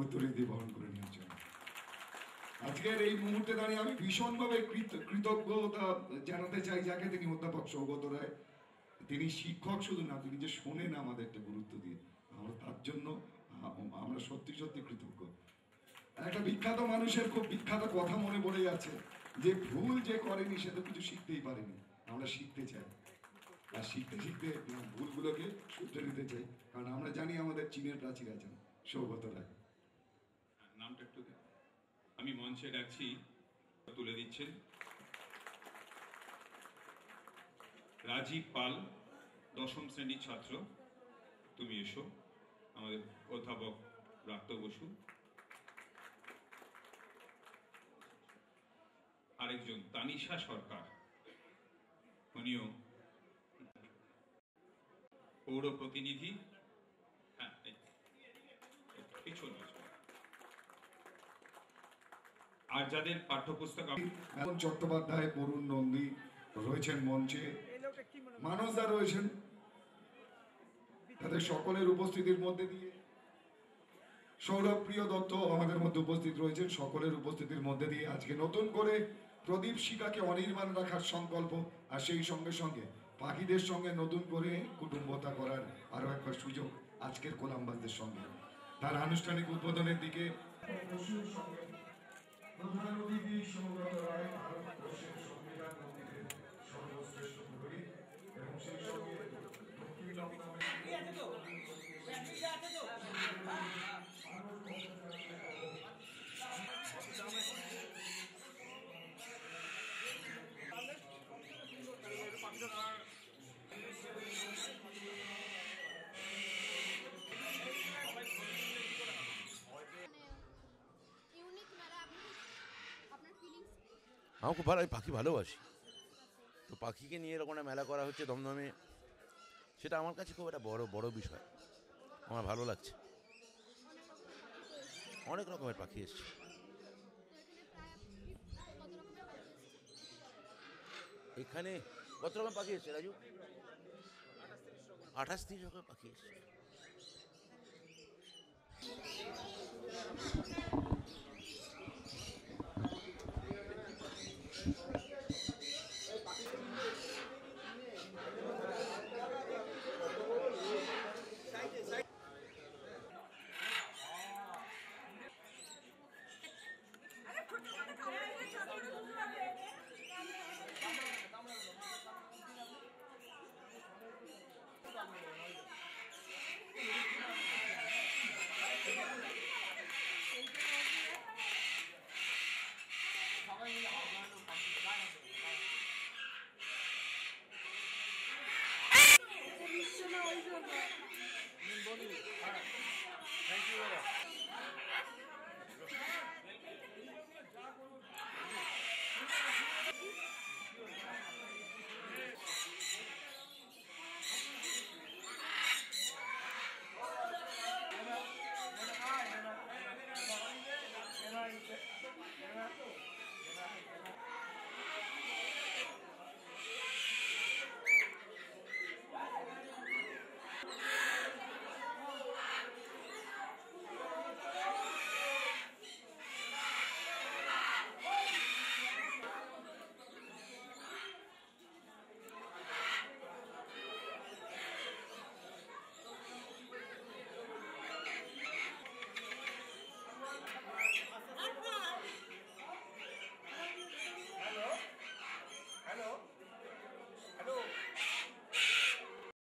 উত্তরে দিয়ে বহন করে জন্য আজকের এই মুহূর্তে দাঁড়িয়ে আমি ভীষণভাবে কৃতজ্ঞতা জানাতে চাই যাকে তিনি অধ্যাপক সৌগত রায়। তিনি শিক্ষক শুধু না, তিনি যে শোনেন আমাদেরটা গুরুত্ব দিয়ে, আমরা তার জন্য আমরা সত্যি সত্যি কৃতজ্ঞ। একটা বিখ্যাত মানুষের খুব বিখ্যাত কথা মনে পড়ে যাচ্ছে, যে ভুল যে করেনি সে তো কিছু শিখতেই পারেনি। আমরা শিখতে চাই। আর শিখতে শিখতে, ভুলগুলোকে শুধরে নিতে চাই। কারণ আমরা জানি আমাদের চীনের প্রাচীর আছেন সৌগত রায় নামটা একটু। আমি মঞ্চে ডাকছি, তুলে দিচ্ছেন রাজীব পাল, দশম শ্রেণির ছাত্র। তুমি এসো, আমাদের অধ্যাপক রাক্ত বসু। আরেকজন, তানিশা সরকার। উনিও পৌর প্রতিনিধি হ্যাঁ এই- এই- পিছনে আসুন। আর যাদের পাঠ্যপুস্তক চট্টোপাধ্যায়, বরুণ নন্দী রয়েছেন মঞ্চে। মানসদা রয়েছেন। তাদের সকলের উপস্থিতির মধ্যে দিয়ে। সৌরভ দত্ত আমাদের মধ্যে উপস্থিত রয়েছেন। সকলের উপস্থিতির মধ্যে দিয়ে আজকে নতুন করে প্রদীপ শিকাকে অনির্বাণ রাখার সংকল্প আর সেই সঙ্গে সঙ্গে পাখিদের সঙ্গে নতুন করে কুটুম্বতা করার আরও একবার সুযোগ আজকের কোলাম্বাসদের সঙ্গে। তার আনুষ্ঠানিক উদ্বোধনের দিকে প্রধান অতিথি সৌগত রায় ভারতবর্ষের আমার খুব ভালো আমি পাখি ভালোবাসি। তো পাখিকে নিয়ে এরকম একটা মেলা করা হচ্ছে দমদমে, সেটা আমার কাছে খুব একটা বড় বড় বিষয়। আমার ভালো লাগছে। অনেক রকমের পাখি এসছে। এখানে কত রকম পাখি এসছে, রাজু? আঠাশ, তিরিশ রকমের পাখি এসছে।